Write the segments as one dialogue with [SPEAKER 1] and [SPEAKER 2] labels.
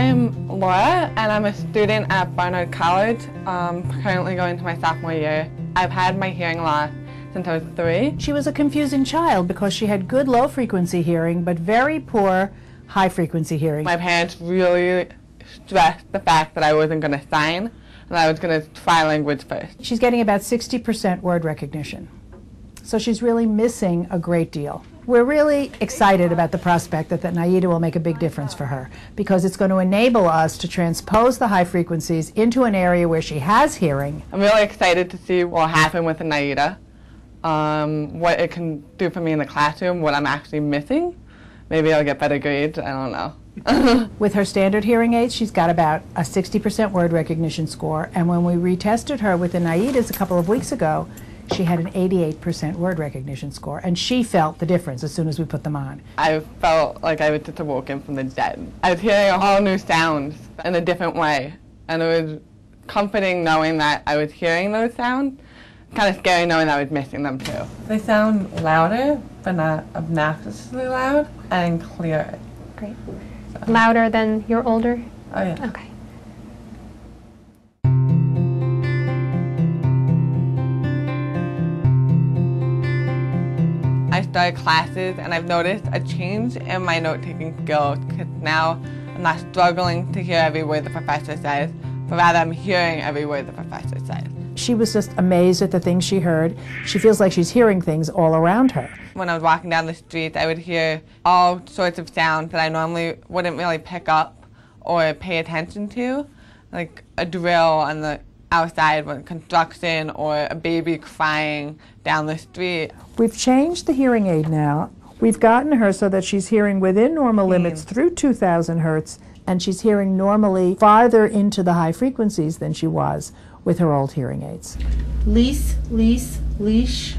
[SPEAKER 1] Laura, and I'm a student at Barnard College, um, currently going to my sophomore year. I've had my hearing loss since I was three.
[SPEAKER 2] She was a confusing child because she had good low frequency hearing but very poor high frequency hearing.
[SPEAKER 1] My parents really stressed the fact that I wasn't going to sign and I was going to try language first.
[SPEAKER 2] She's getting about 60% word recognition. So she's really missing a great deal. We're really excited about the prospect that, that NAIDA will make a big difference for her because it's going to enable us to transpose the high frequencies into an area where she has hearing.
[SPEAKER 1] I'm really excited to see what will happen with the NAIDA, um, what it can do for me in the classroom, what I'm actually missing. Maybe I'll get better grades, I don't know.
[SPEAKER 2] With her standard hearing aids, she's got about a 60% word recognition score, and when we retested her with the NAIDAs a couple of weeks ago, she had an 88% word recognition score, and she felt the difference as soon as we put them on.
[SPEAKER 1] I felt like I was just awoken from the dead. I was hearing all new sounds in a different way, and it was comforting knowing that I was hearing those sounds. Kind of scary knowing I was missing them too. They sound louder, but not obnoxiously loud, and clearer.
[SPEAKER 3] Great. Louder than your older?
[SPEAKER 1] Oh yeah.
[SPEAKER 3] Okay.
[SPEAKER 1] I started classes and I've noticed a change in my note-taking skills because now I'm not struggling to hear every word the professor says, but rather I'm hearing every word the professor says.
[SPEAKER 2] She was just amazed at the things she heard. She feels like she's hearing things all around her.
[SPEAKER 1] When I was walking down the street, I would hear all sorts of sounds that I normally wouldn't really pick up or pay attention to, like a drill on the outside when construction or a baby crying down the street.
[SPEAKER 2] We've changed the hearing aid now. We've gotten her so that she's hearing within normal mm. limits through 2,000 hertz, and she's hearing normally farther into the high frequencies than she was with her old hearing aids.
[SPEAKER 4] Leash, leash, leash.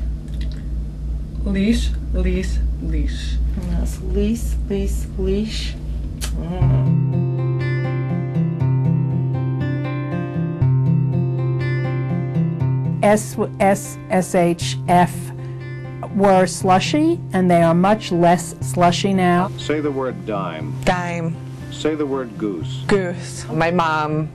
[SPEAKER 1] Leash, leash, leash.
[SPEAKER 4] Yes, lease, lease, leash.
[SPEAKER 2] S, S, SH, F were slushy, and they are much less slushy now.
[SPEAKER 5] Say the word dime.
[SPEAKER 1] Dime,
[SPEAKER 5] Say the word goose.
[SPEAKER 1] goose. My mom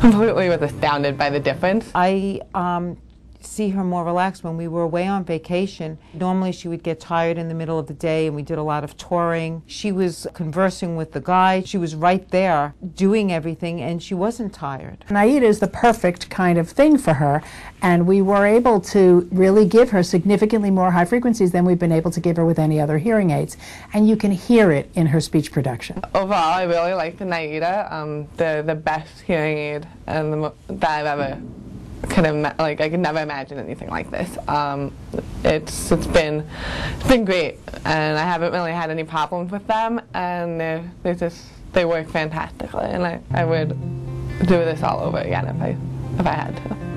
[SPEAKER 1] completely was astounded by the difference.
[SPEAKER 6] I um, see her more relaxed when we were away on vacation. Normally, she would get tired in the middle of the day, and we did a lot of touring. She was conversing with the guide. She was right there doing everything, and she wasn't tired.
[SPEAKER 2] NAIDA is the perfect kind of thing for her, and we were able to really give her significantly more high frequencies than we've been able to give her with any other hearing aids. And you can hear it in her speech production.
[SPEAKER 1] Overall, I really like the Naida. Um, they're the best hearing aid and the that I've ever could have like I could never imagine anything like this. Um, it's it's been it's been great, and I haven't really had any problems with them, and they're they just they work fantastically, and I, I would do this all over again if I if I had to.